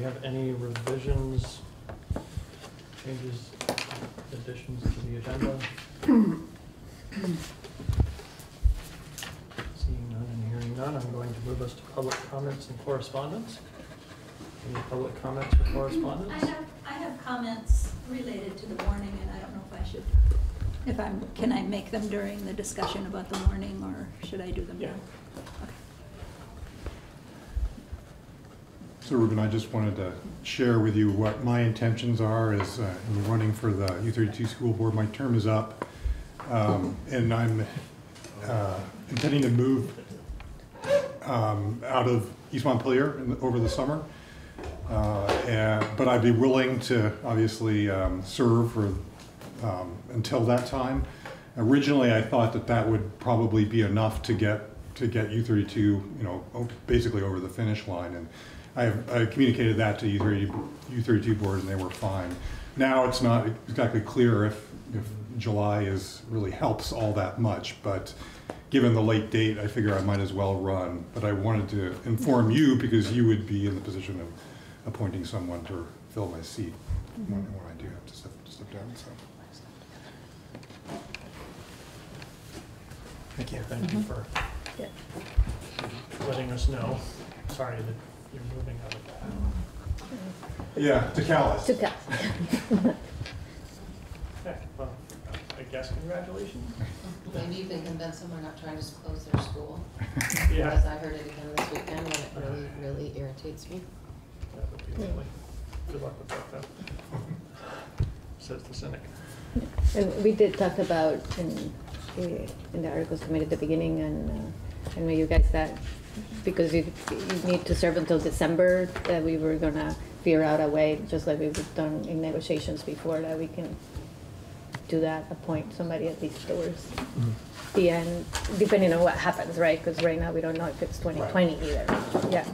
we have any revisions, changes, additions to the agenda? Seeing none and hearing none, I'm going to move us to public comments and correspondence. Any public comments or I correspondence? have, I have comments related to the warning, and I don't know if I should, if I'm, can I make them during the discussion about the warning, or should I do them now? Yeah. Okay. So Ruben, I just wanted to share with you what my intentions are as uh, in running for the U32 school board. My term is up, um, and I'm uh, intending to move um, out of East Montpelier in over the summer. Uh, and- But I'd be willing to obviously um, serve for, um, until that time. Originally, I thought that that would probably be enough to get, to get U32, you know, basically over the finish line. And I I communicated that to U30, U32 board and they were fine. Now, it's not exactly clear if, if July is, really helps all that much, but given the late date, I figure I might as well run. But I wanted to inform you because you would be in the position of appointing someone to fill my seat when, when I do have to step, to step down, so. Thank you. Thank you mm-hmm. for letting us know. Sorry that you're moving out of town. Yeah, to Calais. To Cal. Okay, well, I guess congratulations. Maybe you can convince them we're not trying to close their school. Yeah. Because I heard it again this weekend and it really, really irritates me. That would be lovely. Good luck with that, though. Says the cynic. And we did talk about in, eh, in the articles committee at the beginning, and uh, I know you guys that, because you, you need to serve until December, that we were gonna figure out a way, just like we've done in negotiations before, that we can do that, appoint somebody at these stores. Mm-hmm. The end, depending on what happens, right? Because right now, we don't know if it's twenty twenty either, yeah.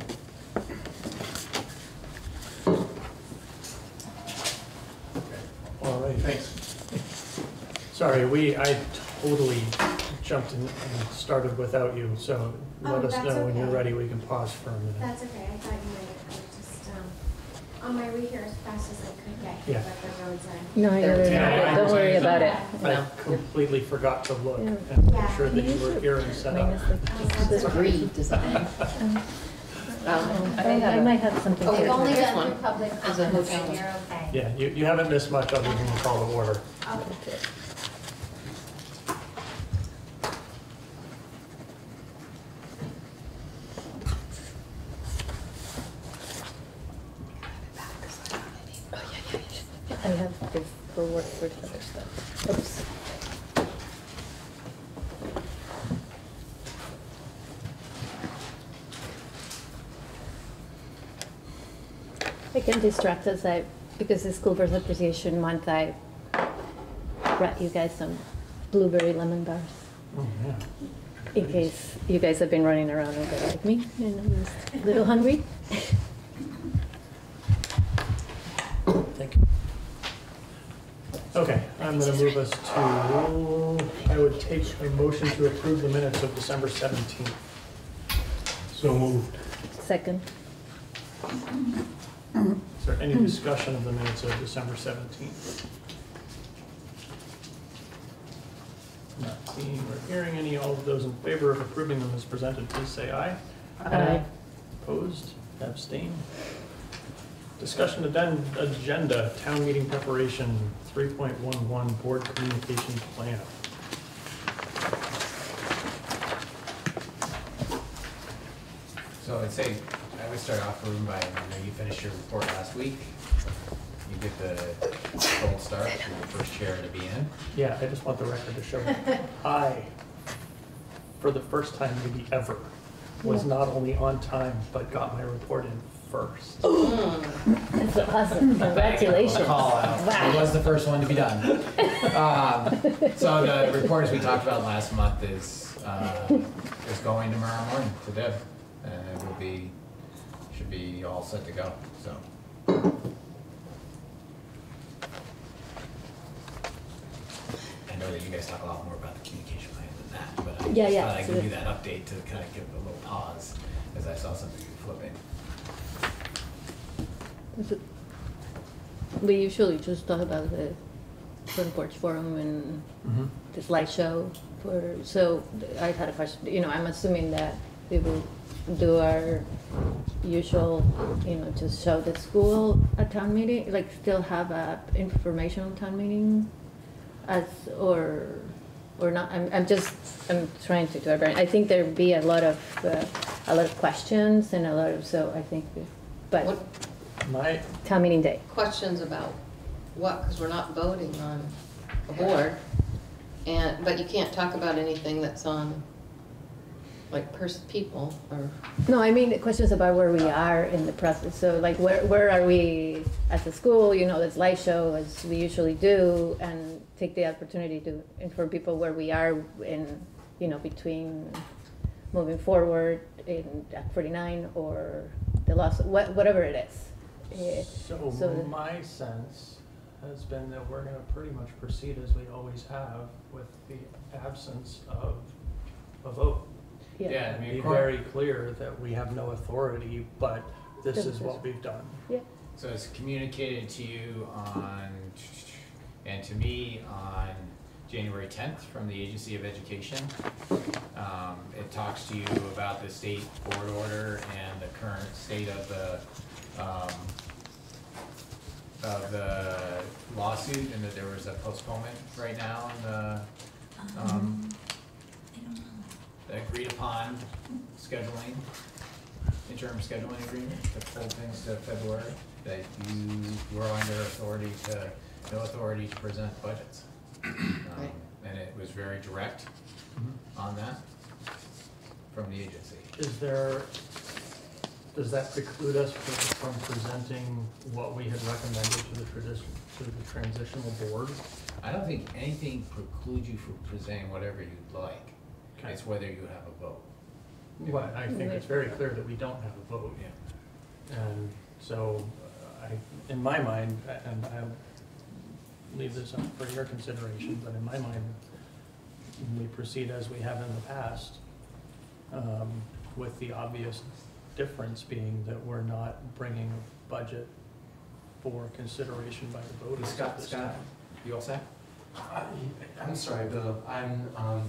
All right, thanks. Sorry, we, I totally jumped in and started without you, so let Oh, us that's know when you're okay. ready, we can pause for a minute. That's okay, I thought you might, I just, um, on my way here as fast as I could get Yeah. here, but the roads are. No, you're, Yeah, I- don't worry about it. I No. completely forgot to look Yeah. and Yeah. make sure that you were here and set up. Minus the- Oh, This that's okay. breed design. Oh, I I, have I a- might have something Oh, We've only This done one public is a comments, hotel. and you're okay. Yeah, you, you haven't missed much other than the call to order. Okay. I have this for other stuff. Oops. I can distract us, I, because it's School Appreciation Month, I brought you guys some blueberry lemon bars. Oh, yeah. In case you guys have been running around a bit like me and I'm just a little hungry. Thank you. Okay, I'm gonna move us to, I would take a motion to approve the minutes of December seventeenth. So moved. Second. Is there any discussion of the minutes of December seventeenth? Not seeing or hearing any, all of those in favor of approving them as presented, please say aye. Aye. Opposed, abstained. Discussion aden- agenda, town meeting preparation, three point one one, board communications plan. So I'd say, I would start off, Ruben, by, you know, you finished your report last week. You get the gold star, you're the first chair to be in. Yeah, I just want the record to show, I, for the first time maybe ever, was not only on time, but got my report in first. That's awesome. Congratulations. Call out. Wow. It was the first one to be done. Um, So the report, as we talked about last month, is, uh, is going tomorrow morning to Deb. And it will be should be all set to go, so. I know that you guys talk a lot more about the communication plan than that, but I Yeah, just yeah, thought I'd so give you that update to kind of give a little pause as I saw something flipping. We usually just talk about the front porch forum and the slideshow for, so I had a question, you know, I'm assuming that we will do our usual, you know, just show the school at town meeting, like still have a informational town meeting as, or, or not, I'm, I'm just, I'm trying to do it right. I think there'd be a lot of, uh, a lot of questions and a lot of, so I think, but What My, town meeting day. questions about what, because we're not voting on a board. And, but you can't talk about anything that's on, like, pers, people, or, No, I mean, questions about where we are in the process. So like, where, where are we as a school, you know, this light show as we usually do and take the opportunity to inform people where we are in, you know, between moving forward in Act 49 or the loss, what, whatever it is. So So the- my sense has been that we're gonna pretty much proceed as we always have with the absence of a vote. Yeah, I Be very clear that we have no authority, but this This is is- what we've done. Yeah, So it's communicated to you on, and to me on January tenth from the Agency of Education. Um, it talks to you about the state board order and the current state of the, um, of the lawsuit and that there was a postponement right now in the, um, I the agreed upon scheduling, interim scheduling agreement to pull things to February, that you were under authority to, no authority to present budgets. Um, Right. And it was very direct on that from the agency. Is there, does that preclude us from from presenting what we had recommended to the tradition, to the transitional board? I don't think anything precludes you from presenting whatever you'd like. Okay. It's whether you have a vote. But I think it's very clear that we don't have a vote. Yeah. And so, uh, I, in my mind, and I'll leave this up for your consideration, but in my mind, we proceed as we have in the past, um, with the obvious difference being that we're not bringing a budget for consideration by the voters Scott, Scott, time. you all set? I- I'm sorry, Bill, I'm um,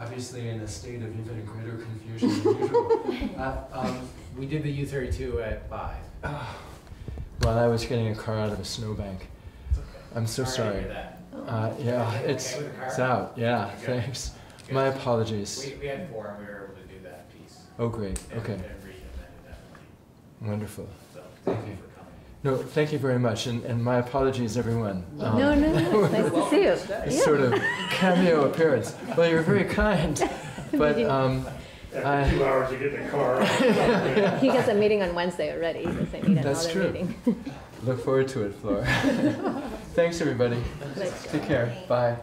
obviously in a state of even greater confusion than usual. Uh, um, We did the U thirty-two at five. Well, I was getting a car out of a snowbank. I'm so to sorry. that. Uh, Yeah, Okay it's, with it's out, yeah, Good. thanks. Good. My apologies. We, we had four and we were able to do that piece. Oh, great, And- okay, And re-amended that one. wonderful. So, thank you for coming. No, thank you very much, and, and my apologies, everyone. Um, no, no, no, nice to see you. This sort of cameo appearance. Well, you're very kind, but um, I, hours to get in the car. He has a meeting on Wednesday already, he says I need That's another true. meeting. look forward to it, Flora. Thanks, everybody. Like, Take care. Bye.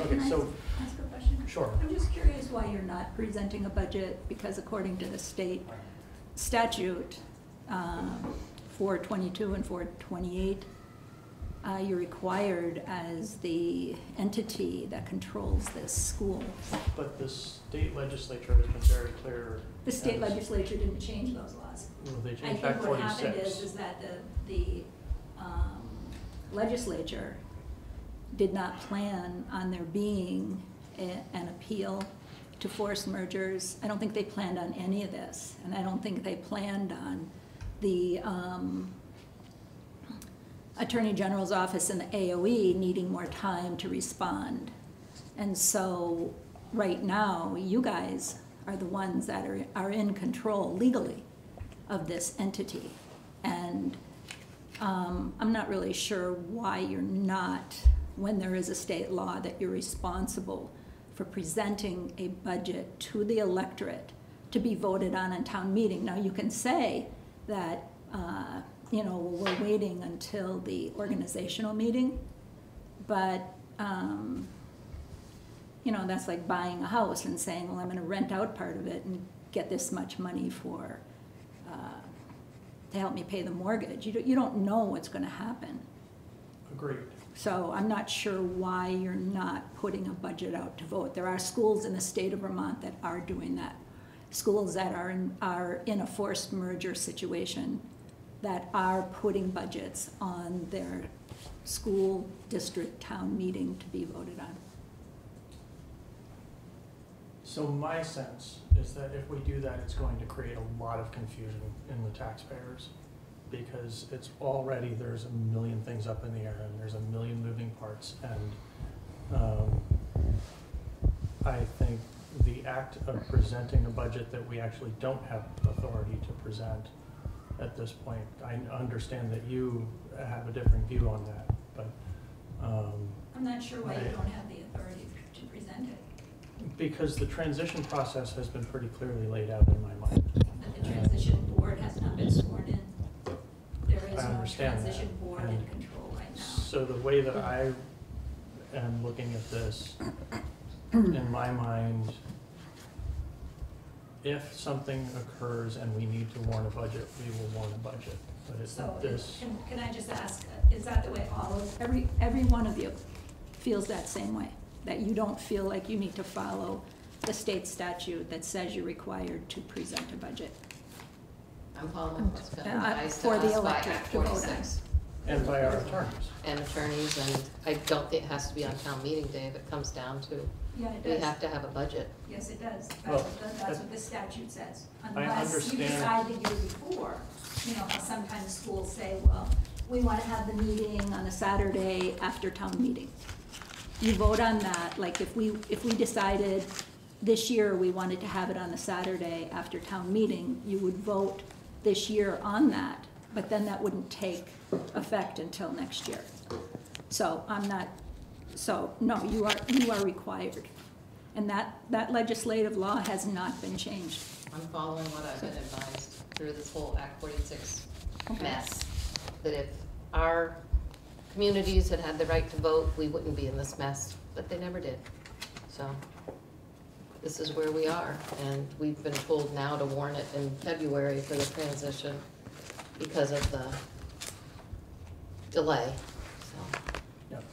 Okay, so, Ask a question? sure. I'm just curious why you're not presenting a budget, because according to the state statute, um, four twenty-two and four twenty-eight, uh, you're required as the entity that controls this school. But the state legislature has been very clear. The state legislature didn't change those laws. Well, they I changed Act think what happened is, is that the, the legislature did not plan on there being a- an appeal to force mergers. I don't think they planned on any of this, and I don't think they planned on the um, Attorney General's office and the AOE needing more time to respond. And so, right now, you guys are the ones that are, are in control legally of this entity. And um, I'm not really sure why you're not, when there is a state law, that you're responsible for presenting a budget to the electorate to be voted on in town meeting. Now, you can say that, uh, you know, we're waiting until the organizational meeting, but, um, you know, that's like buying a house and saying, well, I'm gonna rent out part of it and get this much money for to help me pay the mortgage. You don't, you don't know what's gonna happen. Agreed. So I'm not sure why you're not putting a budget out to vote. There are schools in the state of Vermont that are doing that. Schools that are in, are in a forced merger situation that are putting budgets on their school district town meeting to be voted on. So my sense is that if we do that, it's going to create a lot of confusion in the taxpayers. Because it's already, there's a million things up in the air and there's a million moving parts and, um, I think the act of presenting a budget that we actually don't have authority to present at this point, I understand that you have a different view on that, but, um, I'm not sure why you don't have the authority to present it. Because the transition process has been pretty clearly laid out in my mind. But the transition board has not been sworn in. There is I no understand that, transition board in and control right now. So the way that I am looking at this, in my mind, if something occurs and we need to warn a budget, we will warn a budget. But it's So, not this, can, can I just ask, is that the way all of, every, every one of you feels that same way? That you don't feel like you need to follow the state statute that says you're required to present a budget? I'm following what's been Uh, advised to for the us by electorate Act to vote on. forty-six. and by our attorneys. And attorneys, and I don't think it has to be on town meeting day if it comes down to, Yeah, it we have to have a budget. Yes, it does. Well, That's what, the- that's that- what the statute says. I Unless you understand. decide the year before, you know, how sometimes schools say, well, we want to have the meeting on a Saturday after town meeting. You vote on that, like if we, if we decided this year we wanted to have it on a Saturday after town meeting, you would vote this year on that, but then that wouldn't take effect until next year. So I'm not, so, no, you are, you are required. And that, that legislative law has not been changed. I'm following what I've been advised through this whole Act forty-six Okay. mess. That if our communities had had the right to vote, we wouldn't be in this mess, but they never did. So this is where we are, and we've been told now to warn it in February for the transition because of the delay, so. Yep.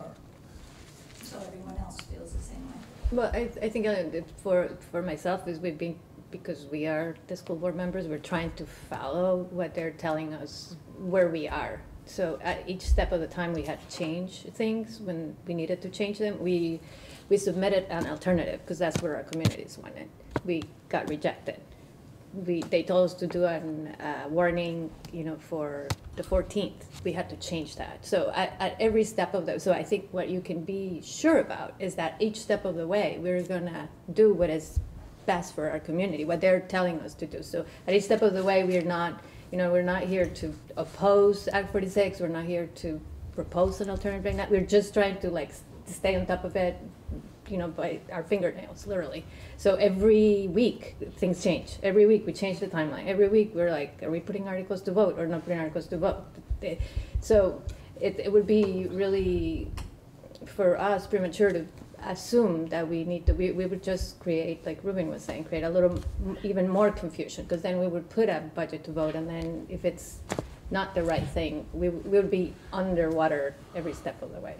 All right. So everyone else feels the same way? Well, I, I think uh, for, for myself is we've been, because we are the school board members, we're trying to follow what they're telling us where we are. So at each step of the time, we had to change things when we needed to change them. We, we submitted an alternative, because that's where our communities wanted. We got rejected. We, they told us to do an, uh, warning, you know, for the fourteenth. We had to change that. So at, at every step of the, so I think what you can be sure about is that each step of the way, we're gonna do what is best for our community, what they're telling us to do. So at each step of the way, we're not, you know, we're not here to oppose Act forty-six, we're not here to propose an alternative. We're just trying to like stay on top of it, you know, by our fingernails, literally. So every week, things change. Every week, we change the timeline. Every week, we're like, are we putting articles to vote or not putting articles to vote? So it, it would be really, for us, premature to assume that we need to, we, we would just create, like Ruben was saying, create a little, m- even more confusion, because then we would put a budget to vote, and then if it's not the right thing, we, we would be underwater every step of the way.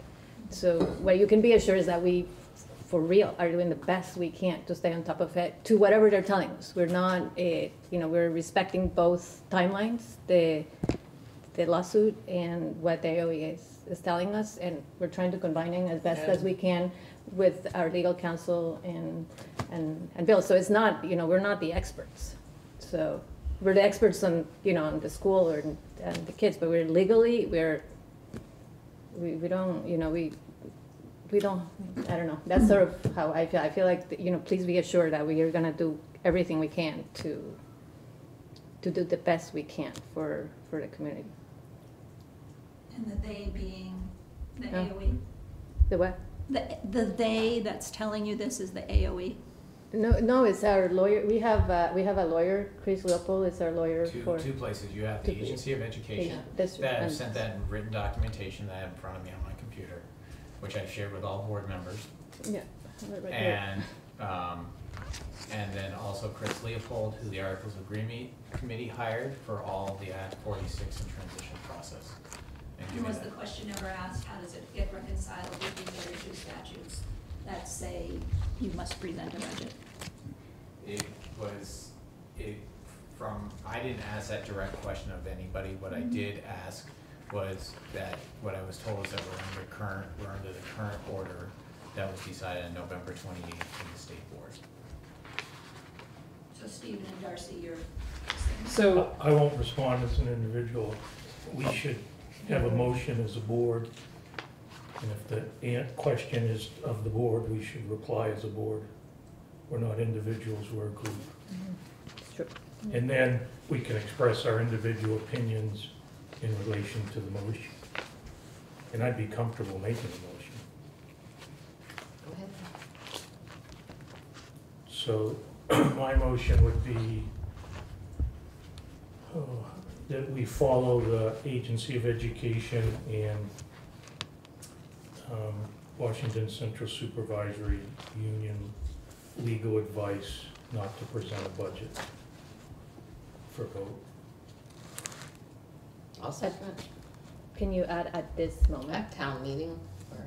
So what you can be assured is that we, for real, are doing the best we can to stay on top of it, to whatever they're telling us. We're not, uh, you know, we're respecting both timelines, the, the lawsuit and what the AOE is, is telling us, and we're trying to combine it as best as we can with our legal counsel and, and, and Bill. So it's not, you know, we're not the experts. So we're the experts on, you know, on the school or, and the kids, but we're legally, we're, we, we don't, you know, we, we don't, I don't know, that's sort of how I feel, I feel like, you know, please be assured that we are gonna do everything we can to, to do the best we can for, for the community. And the they being the Yeah. AOE? The what? The, the they that's telling you this is the? AOE? No, no, it's our lawyer, we have, uh, we have a lawyer, Chris Leopold is our lawyer Two, for. two places, you have the. Agency of Education, Yeah, this- that have sent that in written documentation that I have in front of me on my computer, which I've shared with all board members. Yeah. right here. And, um, and then also Chris Leopold, who the Articles of Agreement Committee hired for all the Act forty-six and transition process. And And give me was that. the question ever asked, how does it get reconciled with the other two statutes that say you must present a budget? It was, it, from, I didn't ask that direct question of anybody, what I mm-hmm. did ask was that, what I was told is that we're under current, we're under the current order that was decided on November twenty-eighth in the state board. So Stephen and Darcy, you're saying? So I won't respond as an individual. We should have a motion as a board. And if the an- question is of the board, we should reply as a board. We're not individuals, we're a group. It's true. And then we can express our individual opinions in relation to the motion. And I'd be comfortable making a motion. Go ahead. So my motion would be oh, that we follow the Agency of Education and um, Washington Central Supervisory Union legal advice not to present a budget for vote. I'll second it. Can you add at this moment? At town meeting, or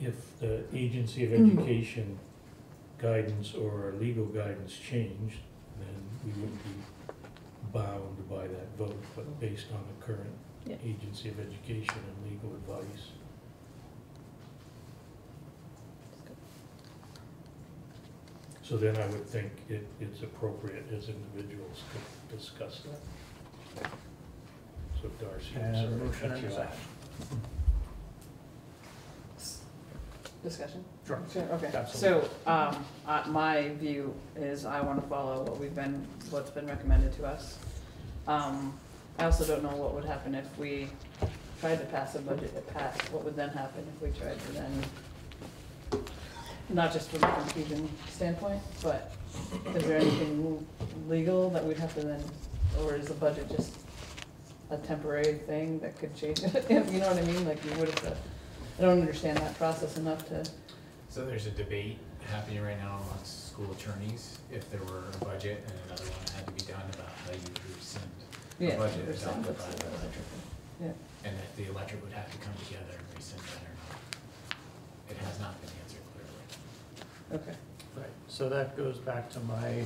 If the Agency of Education guidance or our legal guidance changed, then we wouldn't be bound by that vote, but based on the current Yeah. Agency of Education and legal advice. So then I would think it, it's appropriate as individuals to discuss that. So Darcy, I'm And sorry. a to motion cut and a you off. Discussion? Sure. Sure, okay. Absolutely. So, um, uh, my view is I wanna follow what we've been, what's been recommended to us. Um, I also don't know what would happen if we tried to pass a budget that passed, what would then happen if we tried to then, not just from a confusion standpoint, but is there anything legal that we'd have to then, or is the budget just a temporary thing that could change, you know what I mean, like you would have, I don't understand that process enough to, So there's a debate happening right now amongst school attorneys, if there were a budget and another one had to be done about how you rescind a budget there's adopted by the the electric. Yeah, And if the electric would have to come together and rescind that or not. It has not been answered clearly. okay. Right, so that goes back to my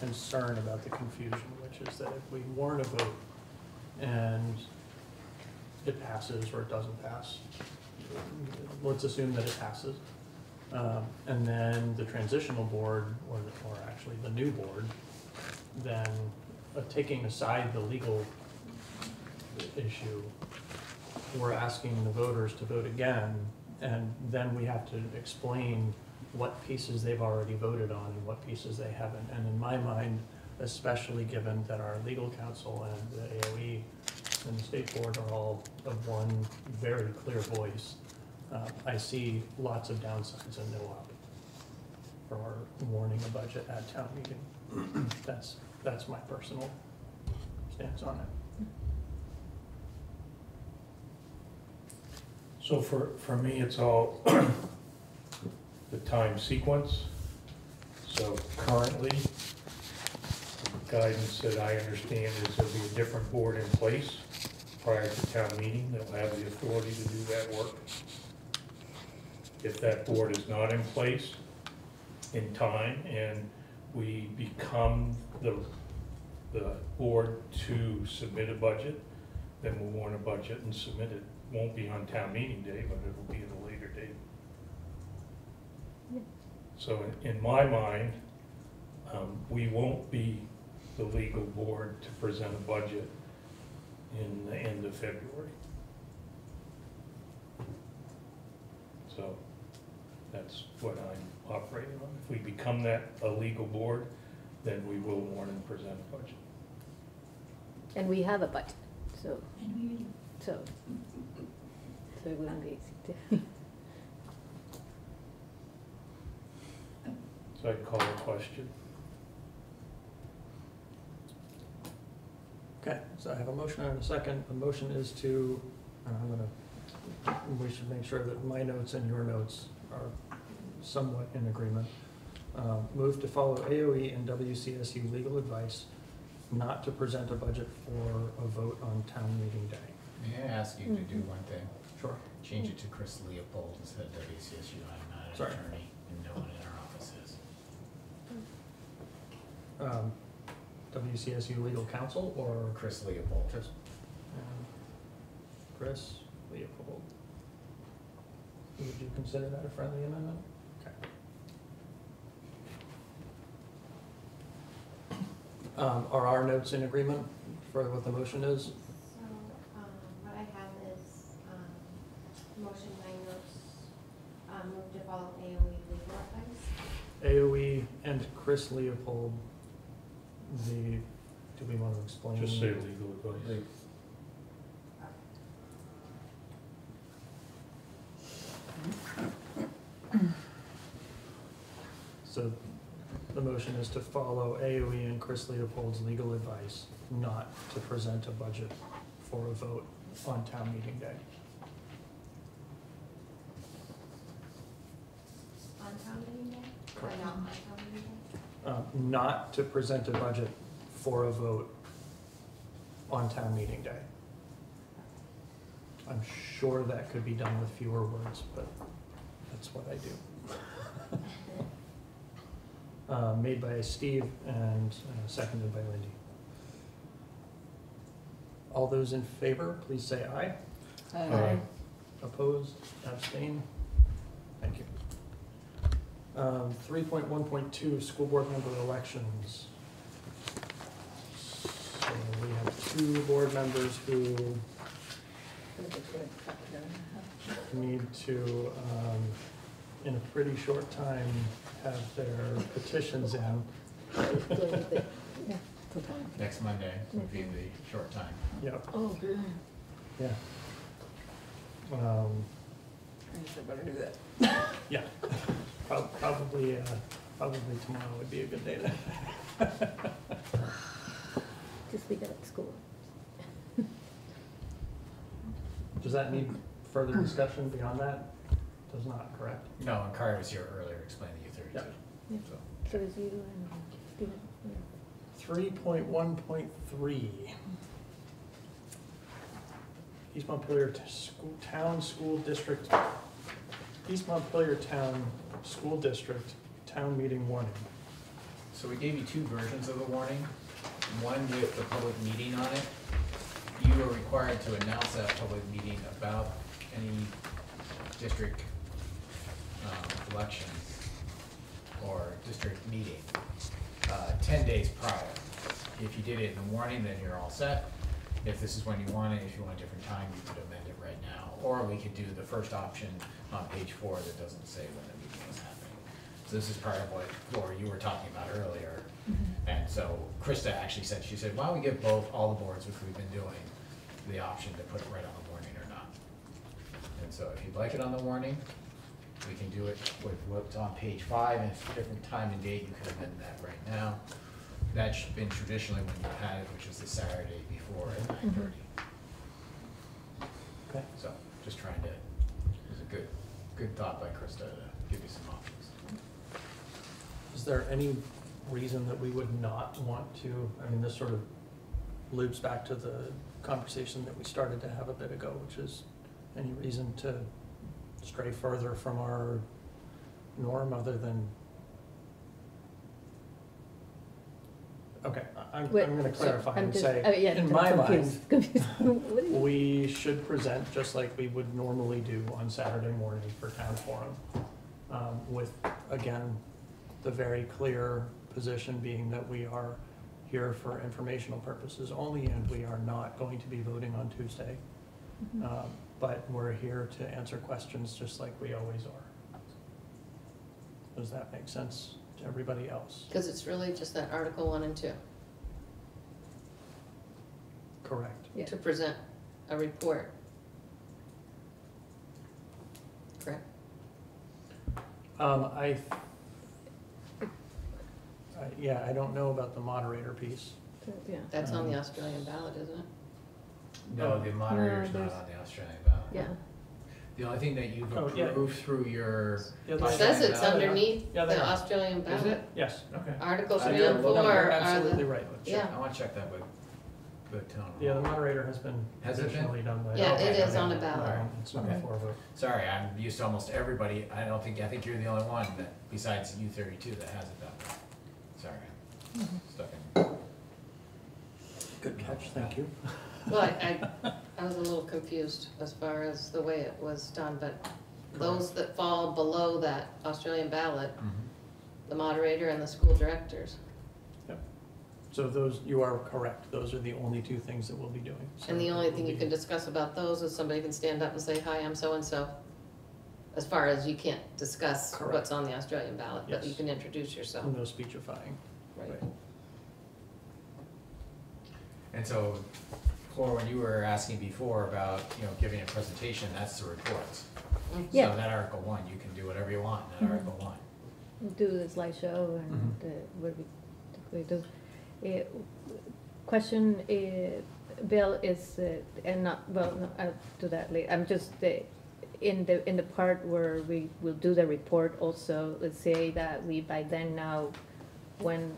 concern about the confusion, which is that if we warn a vote and it passes or it doesn't pass, let's assume that it passes. Um, And then the transitional board, or, or actually the new board, then uh, taking aside the legal issue, we're asking the voters to vote again, and then we have to explain what pieces they've already voted on and what pieces they haven't. And in my mind, especially given that our legal counsel and the AOE and the state board are all of one very clear voice, uh, I see lots of downsides and no up for our warning a budget at town meeting. That's, that's my personal stance on it. So for, for me, it's all the time sequence. So currently, guidance that I understand is there'll be a different board in place prior to town meeting that'll have the authority to do that work. If that board is not in place in time and we become the, the board to submit a budget, then we'll warn a budget and submit it. Won't be on town meeting day, but it'll be at a later date. Yeah. So in, in my mind, um, we won't be the legal board to present a budget in the end of February. So that's what I'm operating on. If we become that, a legal board, then we will warn and present a budget. And we have a budget, so, And we, so, so it wouldn't be easy to. So I'd call a question. Okay, so I have a motion and a second. The motion is to, and I'm gonna we should make sure that my notes and your notes are somewhat in agreement. Uh, Move to follow AOE and WCSU legal advice not to present a budget for a vote on town meeting day. May I ask you to do one thing? Sure. Change it to Chris Leopold instead of WCSU. I'm not an Sorry. attorney and no one in our office is. Um, WCSU legal counsel or Chris Leopold. just? um, Chris Leopold. Would you consider that a friendly amendment? Okay. Um, Are our notes in agreement for what the motion is? So, um, what I have is, um, motion by notes, um, move to follow AOE legal advice. AOE and Chris Leopold, the, do we want to explain? Just say legal advice. So the motion is to follow AOE and Chris Leopold's legal advice not to present a budget for a vote on town meeting day. On town meeting day? Or Correct. not on town meeting day? Uh, Not to present a budget for a vote on town meeting day. I'm sure that could be done with fewer words, but that's what I do. Uh, Made by Steve and uh, seconded by Lindy. All those in favor, please say aye. Aye. Opposed, abstain? Thank you. Um, three point one point two, school board member elections. So we have two board members who need to, um, in a pretty short time, have their petitions in. Next Monday would be the short time. Yep, Oh, good. yeah. Um, I better do that. yeah, Prob- probably, uh, probably tomorrow would be a good day to Just leave it at school. Does that need further discussion beyond that? Does not, correct? No, and Carter was here earlier explaining the U Yeah. thirty-two. So, So it's you and Steven. yeah. Three point one point three. East Montpelier T- School, Town School District, East Montpelier Town School District Town Meeting Warning. So we gave you two versions of the warning, one with the public meeting on it. You are required to announce that public meeting about any district, um, election or district meeting, uh, ten days prior. If you did it in the morning, then you're all set. If this is when you want it, if you want a different time, you could amend it right now. Or we could do the first option on page four that doesn't say when the meeting is happening. So this is part of what, Laura, you were talking about earlier. Mm-hmm. And so Krista actually said, she said, why don't we give both, all the boards, which we've been doing, the option to put it right on the warning or not? And so if you'd like it on the warning, we can do it with what's on page five, and if it's a different time and date, you can amend that right now. That's been traditionally when you had it, which is the Saturday before at nine thirty. Mm-hmm. Okay. So, just trying to, it was a good, good thought by Krista to give you some options. Is there any reason that we would not want to, I mean, this sort of loops back to the conversation that we started to have a bit ago, which is any reason to stray further from our norm other than? Okay, I- I'm, Wait, I'm gonna clarify I'm and just- say, oh, yeah, in I'm my mind, confused, confused. What we should present just like we would normally do on Saturday morning for town forum. Um, with, again, the very clear position being that we are here for informational purposes only and we are not going to be voting on Tuesday. Mhm. Um, but we're here to answer questions just like we always are. Does that make sense to everybody else? Because it's really just that Article one and two, Correct. Yeah. to present a report. Correct? Um, I, I, yeah, I don't know about the moderator piece. Yeah. That's on the Um, Australian ballot, isn't it? No, the moderator's not there's- on the Australian ballot. Yeah. The only thing that you've Oh, yeah. approved through your. Yeah, It those- says it's Yeah, underneath Yeah, they the are. Australian Is ballot. it? Yes. Okay. Article three and four you're are absolutely the, right. yeah. I wanna check that with the town. Um, yeah, the moderator has been Has it been? traditionally done by. Yeah, it is on a a ballot. It's not Okay. before a vote. Sorry, I'm used to almost everybody, I don't think, I think you're the only one that, besides U thirty-two, that has it that way. Sorry. Mm-hmm. Stuck in. Good catch, thank you. Well, I, I, I was a little confused as far as the way it was done, but those that fall below that Australian ballot, mm-hmm. the moderator and the school directors. So those, you are correct, those are the only two things that we'll be doing. So And the only thing you can discuss about those is somebody can stand up and say, hi, I'm so-and-so. As far as you can't discuss Correct. what's on the Australian ballot, but you Yes. can introduce yourself. No speechifying. Right. And so, Laura, when you were asking before about, you know, giving a presentation, that's the reports. Mm. Yeah. So that Article one, you can do whatever you want in that Mhm. Article one. do the slideshow and uh, what we typically do. Uh, Question, uh, Bill, is, uh, and not, well, no, I'll do that later. I'm just, in the, in the part where we will do the report also, let's say that we by then now when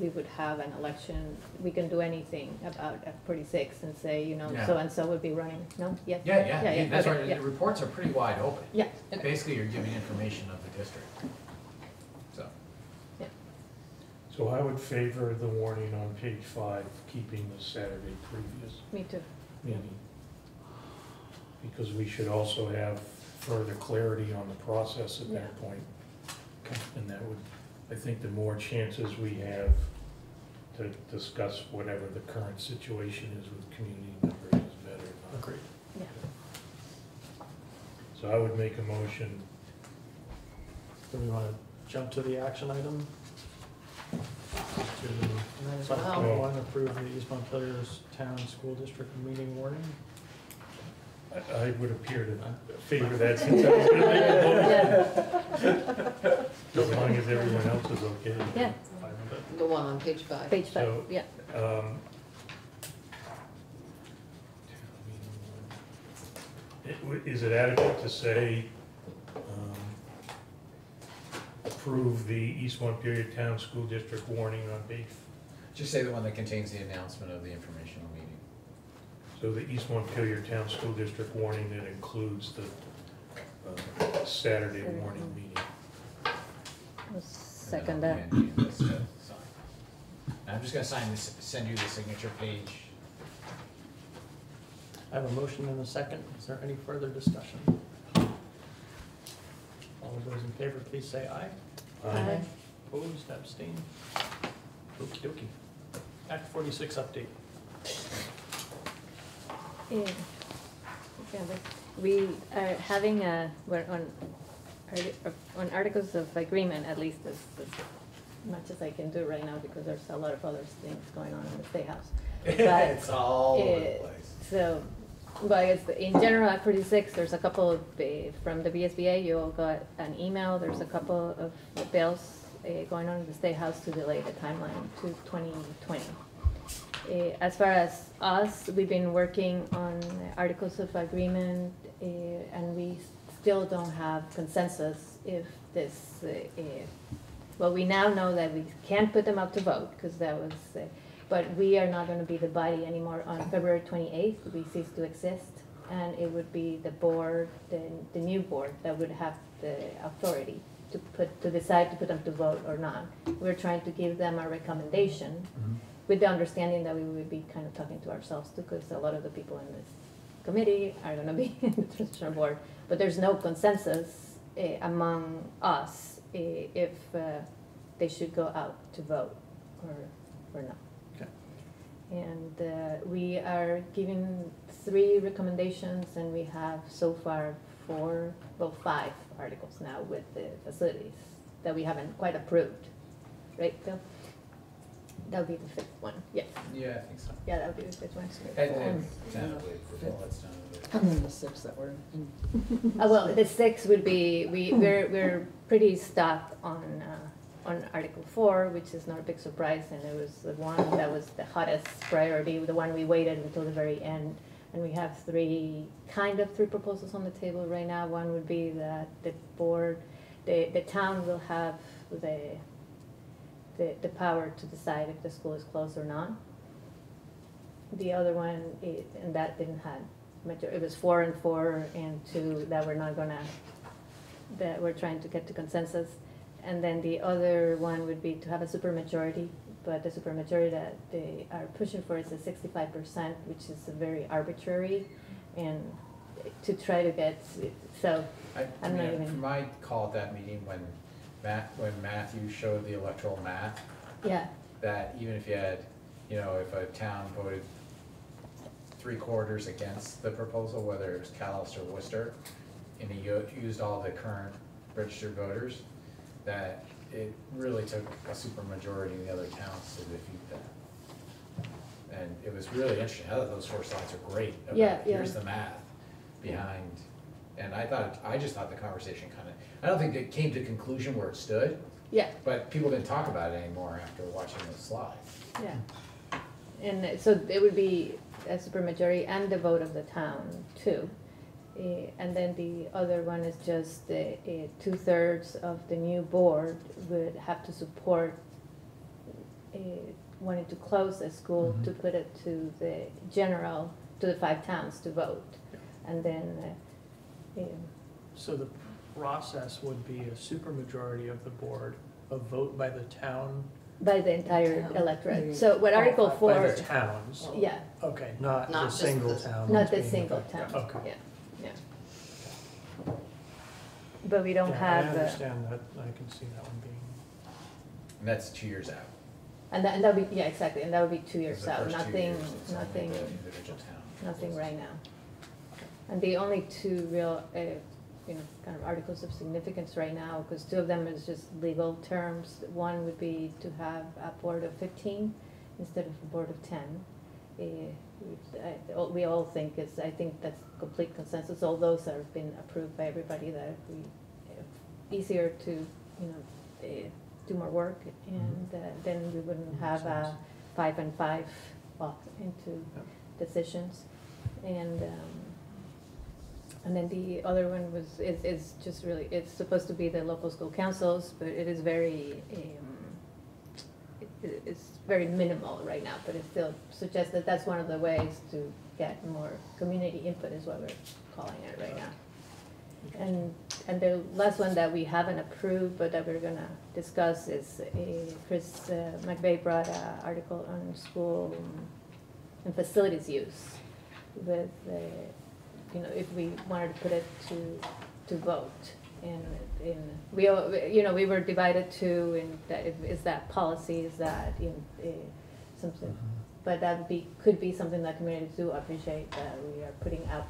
we would have an election, we can do anything about F forty-six and say, you know, Yeah. so-and-so would be running, no? Yeah? Yeah, yeah, Yeah, yeah, that's okay, yeah. the reports are pretty wide open. Yeah, Basically, you're giving information of the district. So, So I would favor the warning on page five, keeping the Saturday previous me too. meeting. Because we should also have further clarity on the process at that point. And that would, I think the more chances we have to discuss whatever the current situation is with community members is better. Agreed. Yeah. So I would make a motion, Do we want to jump to the action item? To Might as Select one, approve the East Montpelier's Town School District meeting warning. I, I would appear to favor that since I was gonna make a motion. As long as everyone else is okay. Yeah. Fine with it. The one on page five. Page five, yeah. Um, it w- Is it adequate to say, um, approve the East Montpelier Town School District warning on page, just say the one that contains the announcement of the informational meeting. so the East Montpelier Town School District warning that includes the uh, Saturday morning meeting? I'll And then Second I'll that. hand you this to sign. And I'm just gonna sign this, send you the signature page. I have a motion and a second. Is there any further discussion? All of those in favor, please say aye. Aye. Opposed, abstained? Okey dokey. Act forty-six update. Yeah. Yeah, but We are having a, we're on, arti- on articles of agreement, at least as, as much as I can do right now, because there's a lot of other things going on in the State House. But, It's all over the place. So, well, I guess in general, Act forty-six, there's a couple of, uh, from the VSBA, you all got an email, there's a couple of bills uh, going on in the State House to delay the timeline to twenty twenty. Uh, As far as us, we've been working on articles of agreement, and we still don't have consensus if this, well, we now know that we can't put them up to vote, because that was, but we are not gonna be the body anymore on February twenty-eighth, we cease to exist. And it would be the board, the, the new board, that would have the authority to put, to decide to put them to vote or not. We're trying to give them a recommendation, with the understanding that we would be kind of talking to ourselves too, because a lot of the people in this committee are gonna be in the transitional board. But there's no consensus uh, among us uh, if uh, they should go out to vote or, or not. Okay. And uh, we are giving three recommendations, and we have so far four, well, five articles now with the facilities that we haven't quite approved, right, Bill? That would be the fifth one, yes, Yeah, I think so. yeah, that would be the fifth one. And, Um, and tentatively approval, that's tentatively. And then the six that were in. Uh, well, the six would be, we, we're, we're pretty stuck on, uh, on Article Four, which is not a big surprise, and it was the one that was the hottest priority, the one we waited until the very end And we have three, kind of three proposals on the table right now. One would be that the board, the, the town will have the, the, the power to decide if the school is closed or not. The other one, i- and that didn't have, major- it was four and four and two that we're not gonna, that we're trying to get to consensus. And then the other one would be to have a supermajority, but the supermajority that they are pushing for is a sixty-five percent, which is a very arbitrary and to try to get, so, I, I'm not even- from my call at that meeting, when Matt, when Matthew showed the electoral math, yeah, that even if you had, you know, if a town voted three quarters against the proposal, whether it was Calais or Worcester, and he used all the current registered voters, that it really took a supermajority in the other towns to defeat that. And it was really interesting, I thought those four slides are great, Yeah, about yeah. here's the math behind, and I thought, I just thought the conversation kinda, I don't think it came to a conclusion where it stood, yeah, but people didn't talk about it anymore after watching those slides. yeah. And so it would be a supermajority and the vote of the town too. Eh, And then the other one is just the eh, two-thirds of the new board would have to support eh, wanting to close the school to put it to the general, to the five towns to vote. And then, uh, So the process would be a supermajority of the board, a vote by the town, by the entire Town. electorate. So what Article by four, the towns. yeah, Okay, not Not the single the- town. not the being- single town, Okay. yeah, yeah. But we don't Yeah, have, I understand that, I can see that one being, And that's two years out. and that, and that would be, yeah, exactly, and that would be two years the out, first two nothing, years, it's only nothing, the Individual town. nothing right now. And the only two real, uh, you know, kind of articles of significance right now, because two of them is just legal terms. One would be to have a board of fifteen instead of a board of ten. Uh, which I- all- We all think is, I think that's complete consensus, all those have been approved by everybody that we, if easier to, you know, uh, do more work, and uh, then we wouldn't have a five and five walk into decisions. And, um, and then the other one was, is, is just really, it's supposed to be the local school councils, but it is very, um, it- it's very minimal right now, but it still suggests that that's one of the ways to get more community input is what we're calling it right now. And, and the last one that we haven't approved, but that we're gonna discuss is, uh, Chris uh, McVeigh brought an article on school um, and facilities use with, uh, you know, if we wanted to put it to, to vote. And, in we, all- you know, we were divided too, in that, is that policy, is that, you know, uh, something, but that be, could be something that communities do appreciate that we are putting out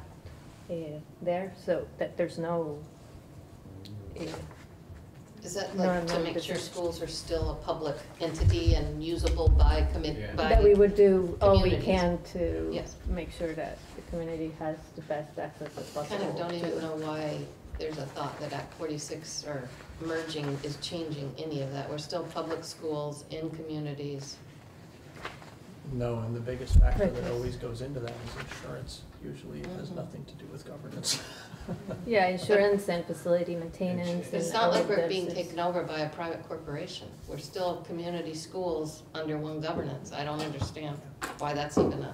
uh, there, so that there's no, Is that like to no, make sure is- schools are still a public entity and usable by commit, Yeah. by? that we would do all we communities. can to Yes. make sure that the community has the best access as possible. Kind of don't even to- know why there's a thought that Act forty-six or merging is changing any of that. We're still public schools in communities. No, and the biggest factor Right. that always goes into that is insurance. Usually it has Mhm. nothing to do with governance. Yeah, insurance and facility maintenance and It's not all like of we're this being is- taken over by a private corporation. We're still community schools under one governance. I don't understand why that's even a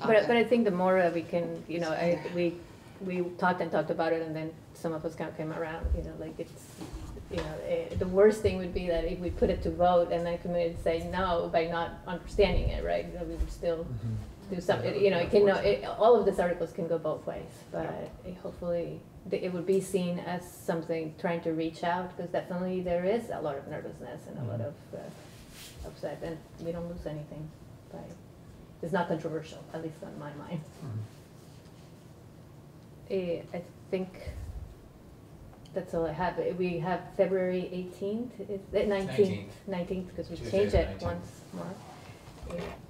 But, but topic. I think the more that we can, you know, I, we, we talked and talked about it, and then some of us kind of came around, you know, like it's, you know, eh, the worst thing would be that if we put it to vote and then community say no by not understanding it, right? We would still do something, you know, it can, no, it, all of these articles can go both ways, but eh, hopefully th- it would be seen as something trying to reach out, because definitely there is a lot of nervousness and a lot of uh, upset, and we don't lose anything by, it's not controversial, at least on my mind. Eh, I think that's all I have. We have February eighteenth, nineteenth, nineteenth, because we Tuesday changed the it 19th. once more.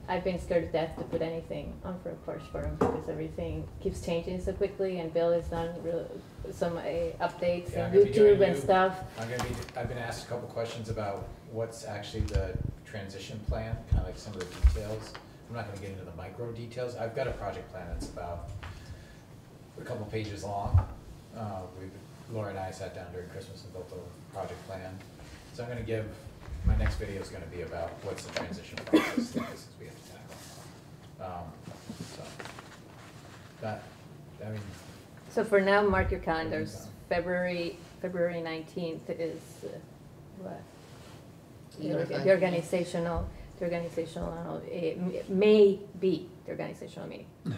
I've been scared to death to put anything on for First Forum because everything keeps changing so quickly and Bill has done real, some eh, updates Yeah, on I'm gonna be doing YouTube and new- stuff. I'm gonna be, I've been asked a couple questions about what's actually the transition plan, kind of like some of the details I'm not gonna get into the micro details. I've got a project plan that's about a couple pages long. Uh, we've, Laura and I sat down during Christmas and built a project plan. So I'm gonna give, my next video is gonna be about what's the transition process, the places we have to tackle. Um, so, that, I mean, So for now, mark your calendars. February, February nineteenth is uh, what? The the organizational, the organizational, uh, it may be the organizational meeting.